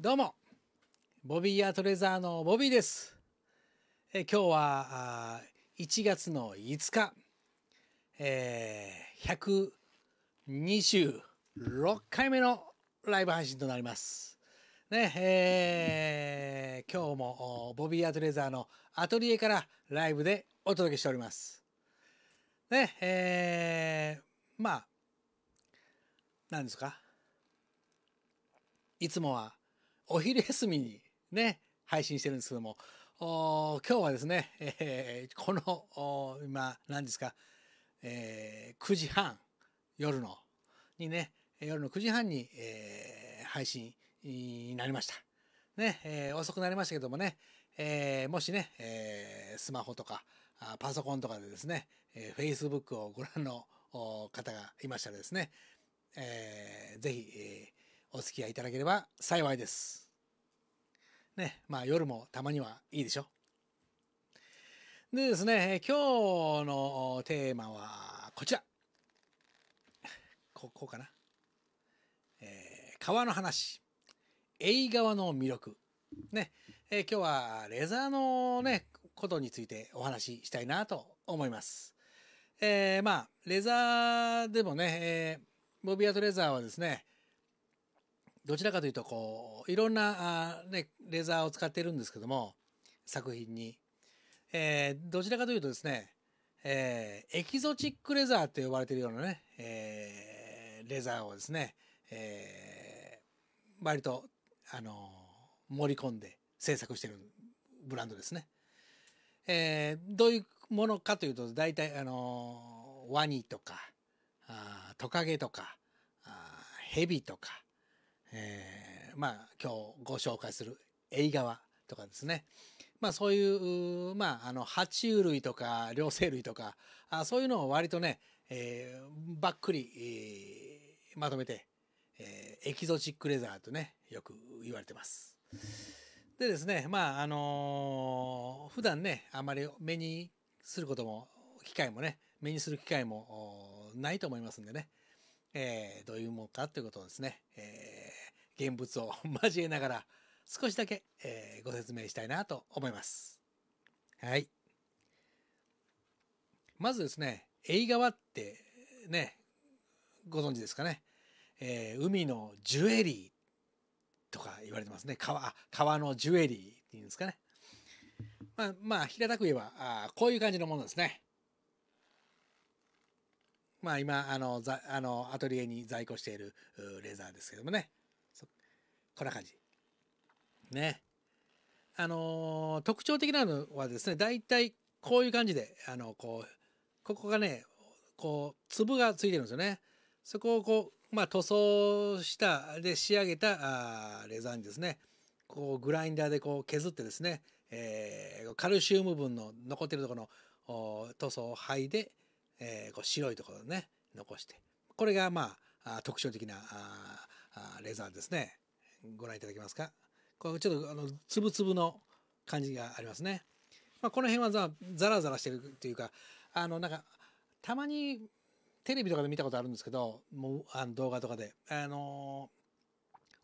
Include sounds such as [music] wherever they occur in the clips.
どうもボビーアートレザーのボビーです。え今日は1月の5日、えー、126回目のライブ配信となります。ねえー、今日もボビーアートレザーのアトリエからライブでお届けしております。ねえー、まあ何ですか？いつもはお昼休みにね、配信してるんですけども、今日はですね、えー、この、今、何ですか、えー、9時半、夜の、にね、夜の9時半に、えー、配信になりました。ね、えー、遅くなりましたけどもね、えー、もしね、えー、スマホとかパソコンとかでですね、えー、Facebook をご覧の方がいましたらですね、えー、ぜひ、えー、お付き合いいただければ幸いです。ね、まあ夜もたまにはいいでしょ。でですね、今日のテーマはこちら。ここうかな。えー、川の話。映画の魅力。ね、えー、今日はレザーのね、ことについてお話ししたいなと思います。えー、まあ、レザーでもね、えー、ボビアートレザーはですね、どちらかというとこういろんなあ、ね、レザーを使ってるんですけども作品に、えー、どちらかというとですね、えー、エキゾチックレザーって呼ばれているようなね、えー、レザーをですね、えー、割と、あの盛り込んで制作してるブランドですね。えー、どういうものかというと大体、あのワニとかあトカゲとかあヘビとかえー、まあ今日ご紹介する映画とかですねまあそういうまああの爬虫類とか両生類とかあそういうのを割とね、えー、ばっくり、えー、まとめて、えー、エキゾチックレザーとねよく言われてます。でですねまああのー、普段ねあまり目にすることも機会もね目にする機会もないと思いますんでね、えー、どういうものかということをですね、えー、現物を [laughs] 交えながら少しだけ、えー、ご説明したいなと思います。はい。まずですね、映画はってね、ご存知ですかね。えー、海のジュエリーとか言われてますね。川、川のジュエリーっていうんですかね。まあ、まあ、平たく言えば、あこういう感じのものですね。まあ今あのざあのアトリエに在庫しているレザーですけどもねこんな感じ。ね。あの特徴的なのはですね大体こういう感じであのこうここがねこう粒がついてるんですよね。そこをこうまあ塗装したで仕上げたあレザーにですねこうグラインダーでこう削ってですね、えー、カルシウム分の残ってるところの塗装を剥いでえー、こう白いところをね残して。これがまあ特徴的なあレザーですね。ご覧いただけますか？これちょっとあのつぶつぶの感じがありますね、まあ、この辺はザザラザラしてるっていうかあのなんかたまにテレビとかで見たことあるんですけどもうあの動画とかで。あの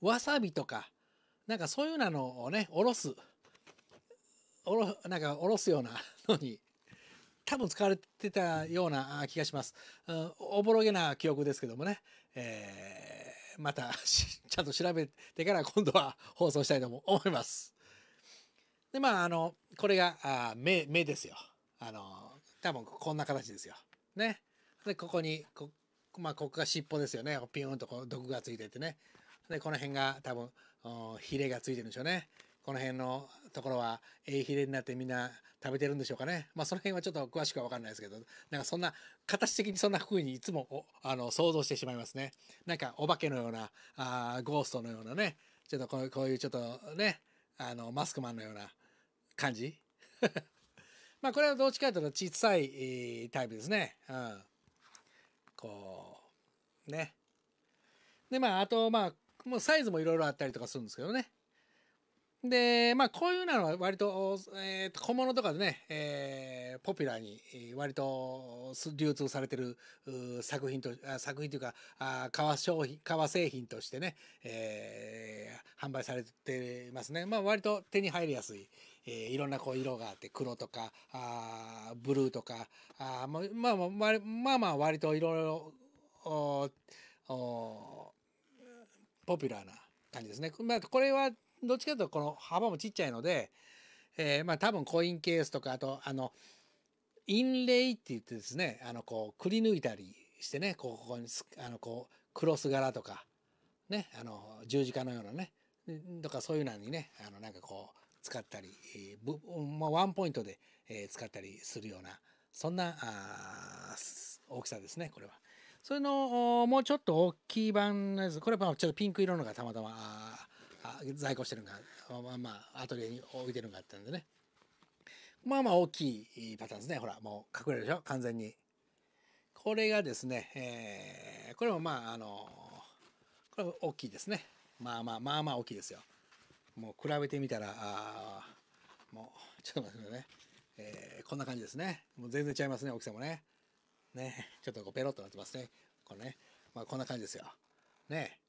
わさびとかなんかそういうのをねおろすおろなんかおろすようなのに多分使われてたような気がします。うんおぼろげな記憶ですけどもね、えー、またちゃんと調べてから今度は放送したいと思います。でまああのこれがあ目目ですよ。あの多分こんな形ですよ。ね。でここにこまあここが尻尾ですよね。ピューンとこう毒がついててね。でこの辺が多分ヒレがついてるんでしょうね。この辺のところはえいひれになってみんな食べてるんでしょうかね。まあその辺はちょっと詳しくは分かんないですけど、なんかそんな、形的にそんな風にいつもあの想像してしまいますね。なんかお化けのような、あゴーストのようなね、ちょっとこうこういうちょっとね、あのマスクマンのような感じ。[laughs] まあこれはどっちかというと小さいタイプですね。うん。こう、ね。でまああとまあもうサイズもいろいろあったりとかするんですけどね。で、まあ、こういうのは割と、えー、と小物とかでね、えー、ポピュラーに割と流通されてる作品と、作品というか、あ革商品、革製品としてね、えー、販売されてますね。まあ割と手に入りやすい、えー、いろんなこう色があって黒とかあブルーとかあまあまあまあまあ割といろいろポピュラーな感じですね。まあ、これはどっちかというとこの幅もちっちゃいので、えー、まあ多分コインケースとかあとあのインレイって言ってですねあのこうくり抜いたりしてねここにあのこうクロス柄とかねあの十字架のようなねとかそういうのにねあのなんかこう使ったり、えーまあ、ワンポイントで、えー、使ったりするようなそんなあ大きさですねこれは。それのもうちょっと大きい版のやつこれはちょっとピンク色のがたまたまあ在庫してるのがまあまあアトリエに置いてるのがあったんでね。まあまあ大きいパターンですね。ほらもう隠れるでしょ？完全に。これがですね、えー、これもまああのこれも大きいですね。まあまあまあまあ大きいですよ。もう比べてみたらあもうちょっと待ってくださいね、えー、こんな感じですね。もう全然違いますね大きさもね。ねちょっとこうペロッとなってますね。これね。まあこんな感じですよ。ね。え、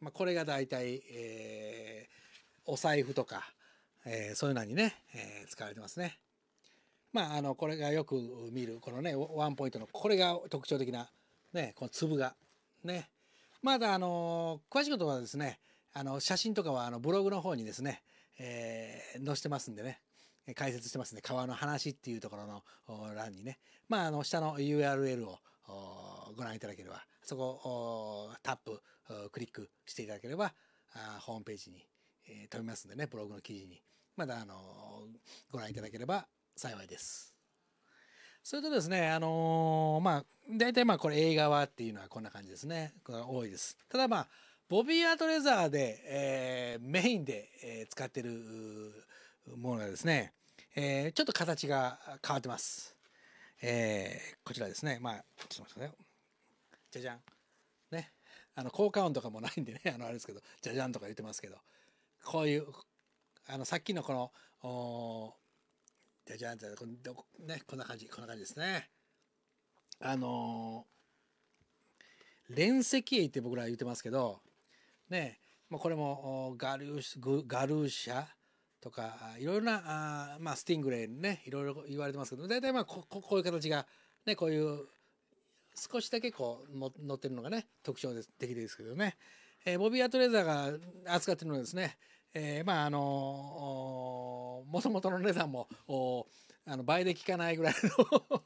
まあこれが大体、えー、お財布とか、えー、そういうのにね、えー、使われてますねまああのこれがよく見るこのねワンポイントのこれが特徴的なねこの粒がねまだあの詳しいことはですねあの写真とかはあのブログの方にですね、えー、載せてますんでね解説してますね。川の話っていうところの欄にね。まあ、あの、下の URL をご覧いただければ、そこをタップ、クリックしていただければ、ホームページに、飛びますんでね、ブログの記事に。まだ、あの、ご覧いただければ幸いです。それとですね、あのー、まあ、大体まあこれ映画はっていうのはこんな感じですね。これ多いです。ただまあ、ボビーアートレザーで、えー、メインで、えー、使ってるものがですね、えー、ちょっと形が変わってます。えー、こちらですね。まあ、ちょっと待ってください。じゃじゃん。ね。あの、効果音とかもないんでね、[laughs] あの、あれですけど、じゃじゃんとか言ってますけど、こういう、あの、さっきのこの、おじゃじゃんって、ね、こんな感じ、こんな感じですね。あのー、連石液って僕ら言ってますけど、ね、もうこれもガルガルーシャとかいろいろなあ、まあ、スティングレイねいろいろ言われてますけど大体まあここういう形がねこういう少しだけこうの乗ってるのがね特徴的ですけどね、えー、ボビー・アトレーザーが扱ってるのはですね、えー、まああのもともとの値段もおあの倍で効かないぐらいの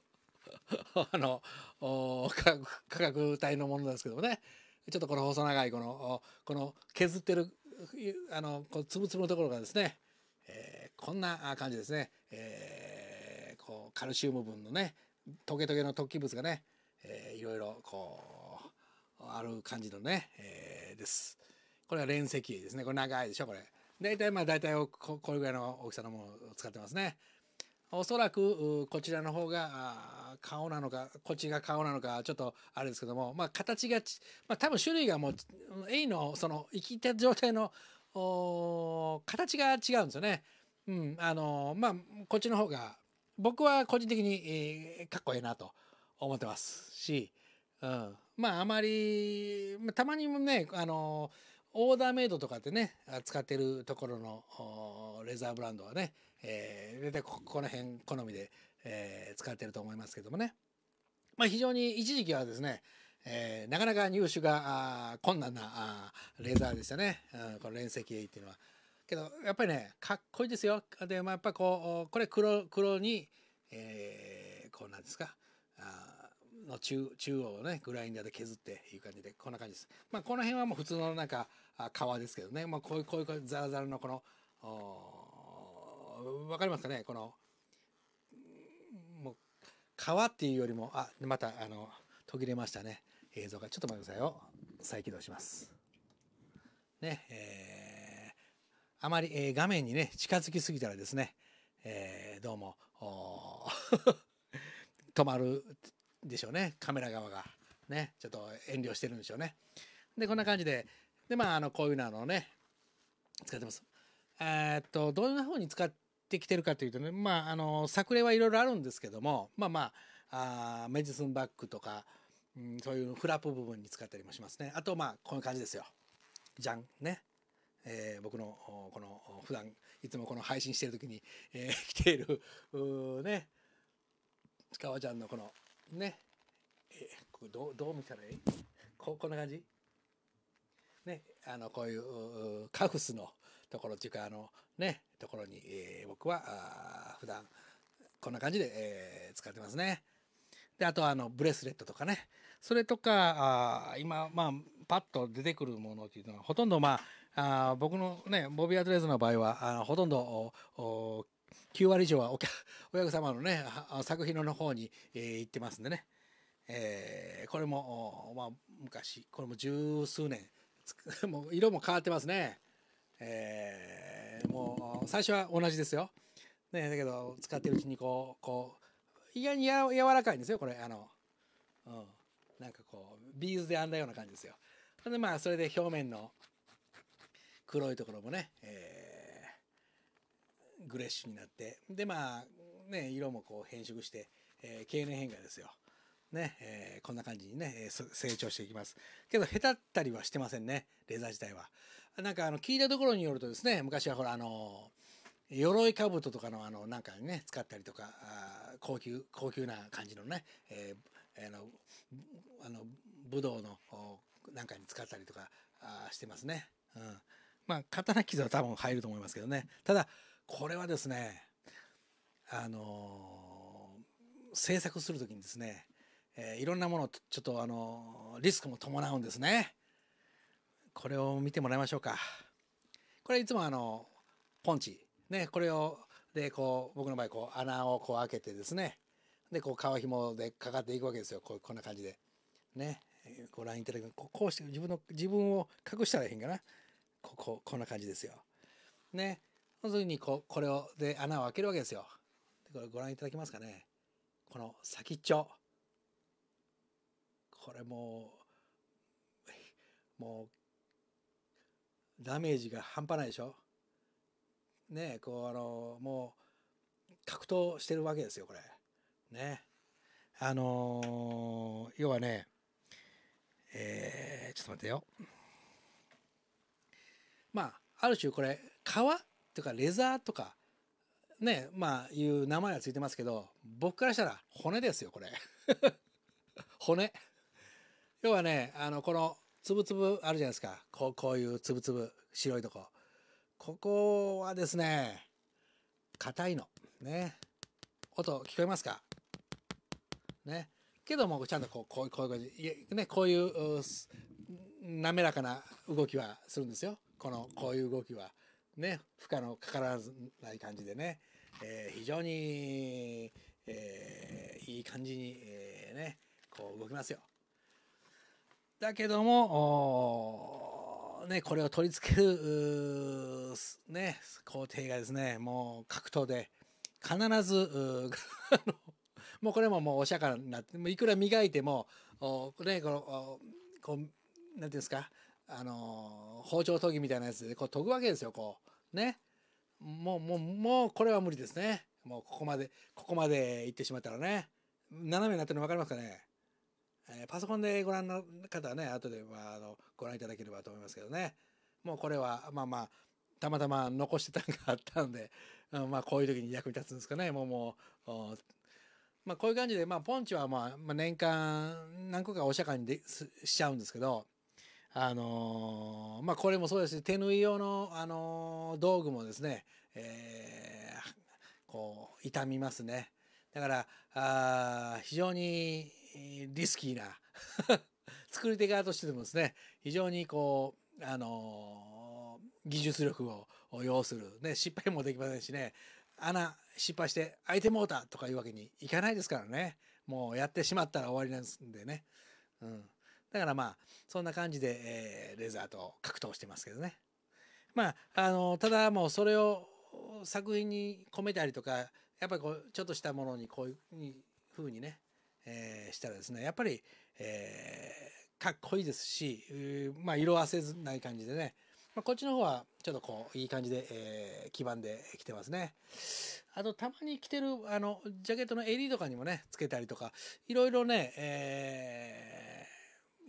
[laughs] あの価格帯のものですけどもね。ちょっとこの細長いこのこの削ってるあのこうつぶつぶのところがですね、こんな感じですね、えー、こうカルシウム分のねトゲトゲの突起物がね、えー、いろいろこうある感じのね、えー、です。これは連石ですね。これ長いでしょこれ。大体まあ大体ここれぐらいの大きさのものを使ってますね。おそらくこちらの方が顔なのかこっちが顔なのかちょっとあれですけどもまあ形がまあ多分種類がもう A のその生きた状態の形が違うんですよね。うん、あのまあこっちの方が僕は個人的に、えー、かっこいいなと思ってますし、うん、まああまりたまにもねあのオーダーメイドとかってね使ってるところのレザーブランドはね、えー、大体ここの辺好みで、えー、使ってると思いますけどもね、まあ、非常に一時期はですねえー、なかなか入手が困難なレザーでしたね、うん、この連石 A っていうのは。けどやっぱりねかっこいいですよ。で、まあ、やっぱこうこれ黒黒に、えー、こうなんですかあの中中央をねグラインダーで削っていう感じでこんな感じです。まあこの辺はもう普通のなんか皮ですけどね、まあ、こういうこういうザラザラのこのわかりますかね？このもう皮っていうよりもあまたあの途切れましたね。映像がちょっと待ってくださいよ再起動しますねえー、あまり、えー、画面にね近づきすぎたらですね、えー、どうも [laughs] 止まるでしょうね。カメラ側がねちょっと遠慮してるんでしょうね。でこんな感じで。でまああのこういうのをね使ってます。えっとどんな風に使ってきてるかというとねまああの作例はいろいろあるんですけどもまあまああメディスンバッグとかうん、そういうフラップ部分に使ったりもしますね。あとまあこういう感じですよ。じゃんね、えー僕のこの普段いつもこの配信してる時に、えー [laughs] 着ているうーね川ちゃんのこのねえーこどうどう見たらいい？ここんな感じ？ねあのこういううカフスのところっていうかあのねところに、えー僕はあ普段こんな感じで、えー使ってますね。であとはあのブレスレットとかね。それとかあ今まあパッと出てくるものっていうのはほとんどまああ僕のねボビー・アトレーズの場合はあのほとんどおお9割以上はお客様のね作品の方に、えー行ってますんでね、えーこれもおまあ昔これも十数年 [laughs] もう色も変わってますね、えーもう最初は同じですよ、ね、だけど使ってるうちにこうこう意外にや柔らかいんですよこれあの、うん、なんかこうビーズで編んだような感じですよ。でまあそれで表面の黒いところもね、えーグレッシュになってでまあね色もこう変色して、えー経年変化ですよ。ね、えーこんな感じにね、えー成長していきます。けど、へたったりはしてませんね、レーザー自体は。なんか、あの、聞いたところによるとですね、昔はほら、あの、鎧兜とかの、あの、なんかにね、使ったりとか、あ高級、高級な感じのね、えーあの、あの、武道の、なんかに使ったりとか、あしてますね。うん。まあ、刀傷は多分入ると思いますけどね。ただ、これはですね、あのー制作する時にですね、えーいろんなものちょっとあのーリスクも伴うんですね。これを見てもらいましょうか。これいつもあのポンチねこれをでこう僕の場合こう穴をこう開けてですねでこう革紐でかかっていくわけですよこうこんな感じでねご覧いただくここうして自分の自分を隠したらいいんかなこここんな感じですよ。ね。その時にここれをで穴を開けるわけですよ。でこれご覧いただけますかね。この先っちょ。これもうもうダメージが半端ないでしょ。ねこうあのもう格闘してるわけですよこれ。ね。あのー要はねえーちょっと待ってよ。まあある種これ革とかレザーとかねまあいう名前がついてますけど僕からしたら骨ですよこれ。[laughs] 骨。要はねあのこのつぶつぶあるじゃないですか。こうこういうつぶつぶ白いとこ。ここはですね硬いの。ね。音聞こえますか？ね。けどもちゃんとこうこうこういうねこういう滑らかな動きはするんですよ。このこういう動きはね負荷のかからない感じでね、えー非常に、えーいい感じに、えーねこう動きますよ。だけどもねこれを取り付けるね工程がですねもう格闘で必ず [laughs] もうこれももうお釈迦になっていくら磨いてもおねこのこうなんていうんですかあの包丁研ぎみたいなやつでこう研ぐわけですよこう。ね。もうもうもうこれは無理ですね。もうここまでここまで行ってしまったらね。斜めになってるの分かりますかね、えーパソコンでご覧の方はね後で、まあ、あのご覧いただければと思いますけどね。もうこれはまあまあたまたま残してたのがあったんで、[laughs] うんまあこういう時に役に立つんですかね。もうもうまあこういう感じで、まあ、ポンチはまあ、まあ、年間何個かお釈迦にでしちゃうんですけどあのーまあこれもそうですし手縫い用の、あのー道具もですね、えーこう傷みますね。だからあ非常にリスキーな [laughs] 作り手側としてでもですね非常にこうあのー技術力を要する、ね、失敗もできませんしね穴失敗して開いてもうたとかいうわけにいかないですからね。もうやってしまったら終わりなんですんでね、うん、だからまあそんな感じで、えーレザーと格闘してますけどねまああのただもうそれを作品に込めたりとかやっぱりこうちょっとしたものにこういうふうにね、えーしたらですねやっぱり、えーかっこいいですし、まあ、色あせずない感じでね、まあ、こっちの方はちょっとこういい感じで、えー基盤で着てますね。あとたまに着てるあのジャケットの襟とかにもねつけたりとかいろいろね、えー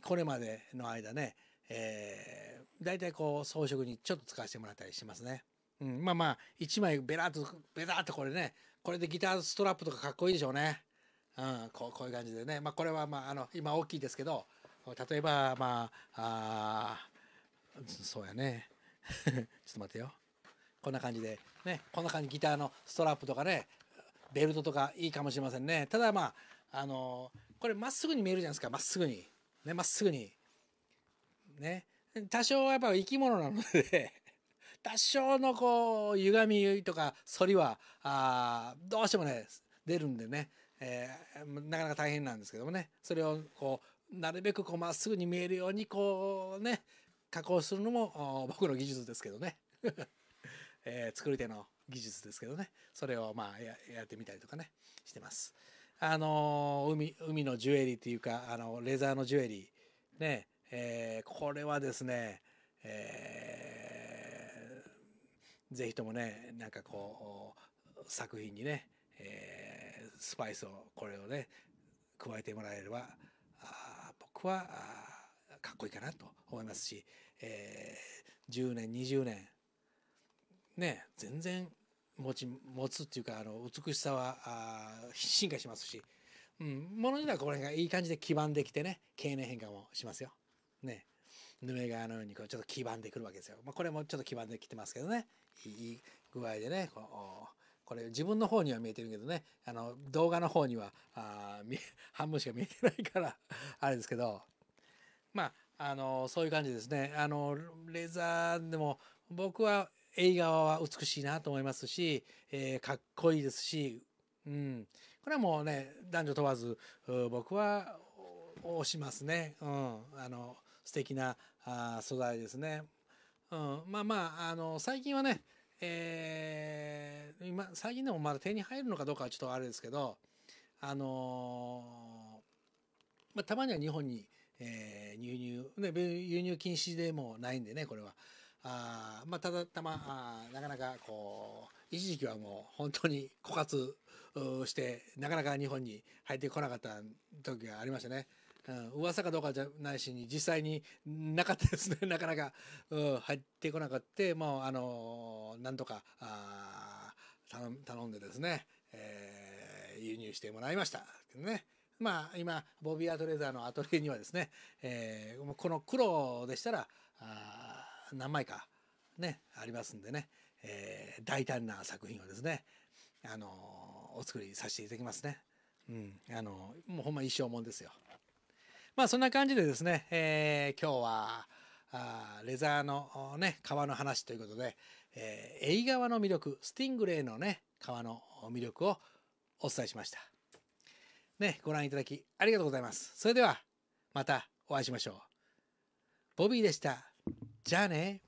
これまでの間ね、えー大体こう装飾にちょっと使わせてもらったりしますね。うん、まあまあ1枚ベラッとベラッとこれねこれでギターストラップとかかっこいいでしょうね。うん、こうこういう感じでね、まあ、これはまああの今大きいですけど例えばまああそうやね。[laughs] ちょっと待ってよ。こんな感じでねこんな感じギターのストラップとかねベルトとかいいかもしれませんね。ただまああのこれまっすぐに見えるじゃないですかまっすぐに。ねまっすぐにね。多少はやっぱ生き物なので [laughs] 多少のこう歪みとか反りはあどうしてもね出るんでね、えー、なかなか大変なんですけどもね。それをこうなるべくこうまっすぐに見えるようにこうね加工するのも僕の技術ですけどね、[laughs] えー、作り手の技術ですけどね。それをまあややってみたりとかねしてます。あの海海のジュエリーっていうかあのレザーのジュエリー。ね、えー、これはですね、えー、ぜひともねなんかこう作品にね、えー、スパイスをこれをね加えてもらえればあ僕はあかっこいいかなと思いますし、えー、10年20年ね全然持ち持つっていうかあの美しさはあ進化しますし、うん、もの自体はこれがいい感じで黄ばんできてね経年変化もしますよ。ねヌメ側のようにこうちょっと黄ばんでくるわけですよ。まあ、これもちょっと黄ばんできてますけどねいい具合でねこうこれ自分の方には見えてるけどねあの動画の方にはあ半分しか見えてないから [laughs] あれですけどまああのそういう感じですね。あのレザーでも僕は映画は美しいなと思いますし、えー、かっこいいですし、うん、これはもうね男女問わず僕は推しますね、うん、あの素敵なあ素材ですね、うん、まあまああの最近はね、えー、今最近でもまだ手に入るのかどうかはちょっとあれですけどあのー、まあ、たまには日本に、えー、輸入、ね、輸入禁止でもないんでねこれは。あまあ、ただたまあなかなかこう一時期はもう本当に枯渇してなかなか日本に入ってこなかった時がありましたね。うん、噂かどうかじゃないしに実際になかったですね [laughs] なかなか、うん、入ってこなかったもうあのなんとかあ頼頼んでですね、えー、輸入してもらいましたね。まあ今ボビーアトレーザーのアトリエにはですね、えー、この黒でしたらあ何枚かねありますんでね、えー、大胆な作品をですねあのお作りさせていただきますね。うん、あのもうほんま一生もんですよ。まあそんな感じでですね、えー、今日はあレザーのね革の話ということで、えー、エイ革の魅力スティングレイのね革の魅力をお伝えしました。ねご覧いただきありがとうございます。それではまたお会いしましょう。ボビーでした。じゃあね。